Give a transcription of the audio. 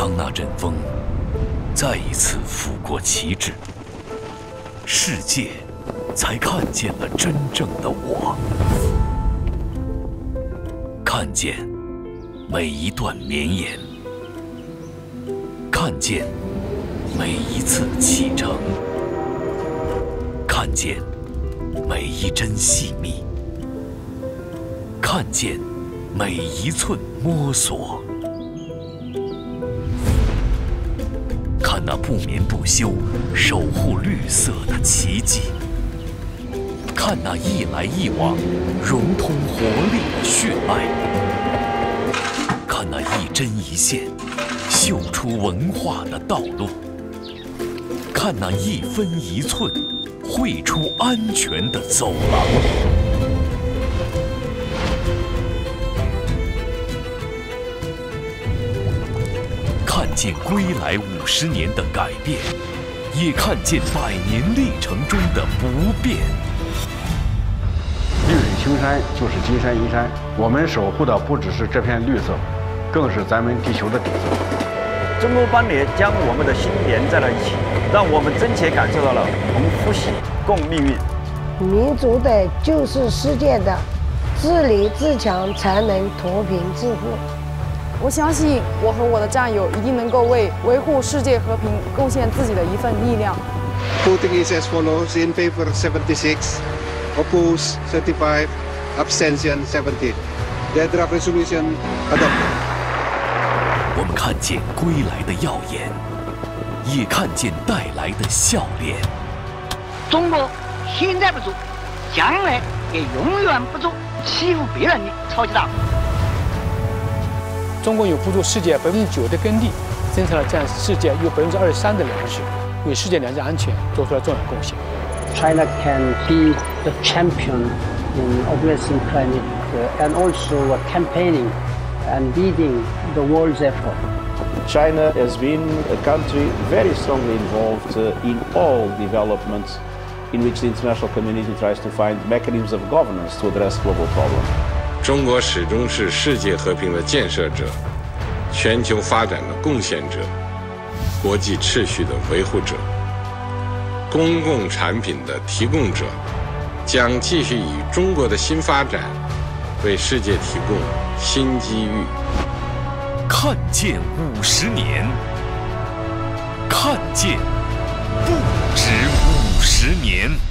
当那阵风再一次拂过旗帜，世界才看见了真正的我，看见每一段绵延，看见每一次启程，看见每一针细密，看见每一寸摸索。那不眠不休守护绿色的奇迹，看那一来一往融通活力的血脉，看那一针一线绣出文化的道路，看那一分一寸绘出安全的走廊。看见归来五十年的改变，也看见百年历程中的不变。绿水青山就是金山银山，我们守护的不只是这片绿色，更是咱们地球的底色。中欧邦联将我们的心连在了一起，让我们真切感受到了同呼吸共命运。民族的就是世界的，自立自强才能脱贫致富。我相信我和我的战友一定能够为维护世界和平贡献自己的一份力量。Voting is as follows: in favor 76, oppose 35, abstention 17. The draft resolution adopted. 我们看见归来的耀眼，也看见带来的笑脸。中国现在不做，将来也永远不做欺负别人的超级大国。中国有不足世界百分之九的耕地，生产了占世界有百分之二十三的粮食，为世界粮食安全做出了重要贡献。China can be the champion in addressing climate and also campaigning and leading the world's effort. China has been a country very strongly involved in all developments in which the international community tries to find mechanisms of governance to address global problems. 中国始终是世界和平的建设者、全球发展的贡献者、国际秩序的维护者、公共产品的提供者，将继续以中国的新发展为世界提供新机遇。看见五十年，看见不止五十年。